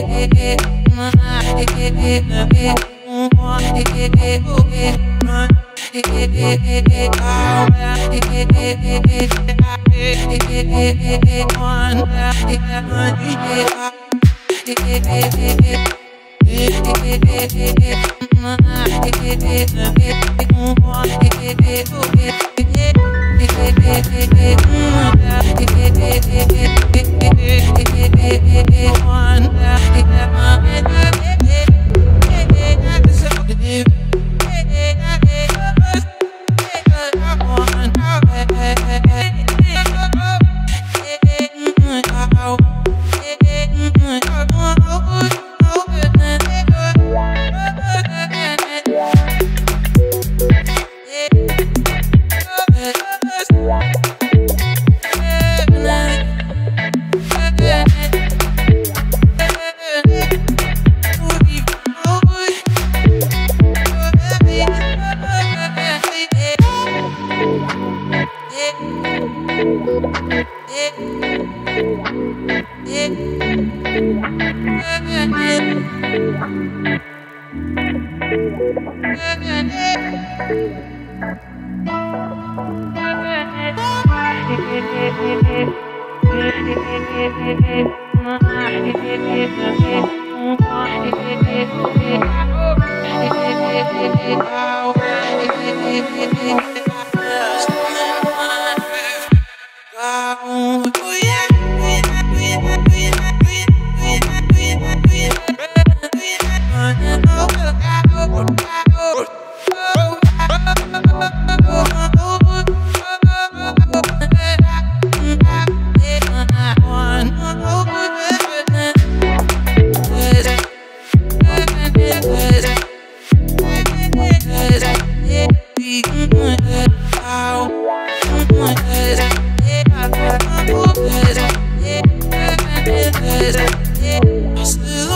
Yeah. One. Wow. I still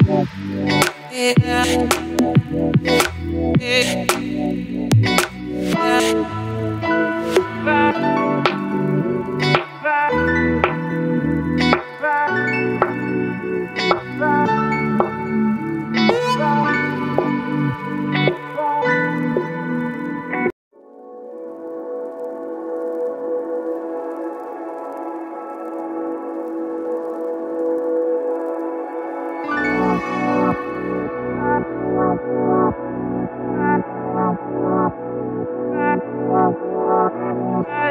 Yeah. yeah.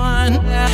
one.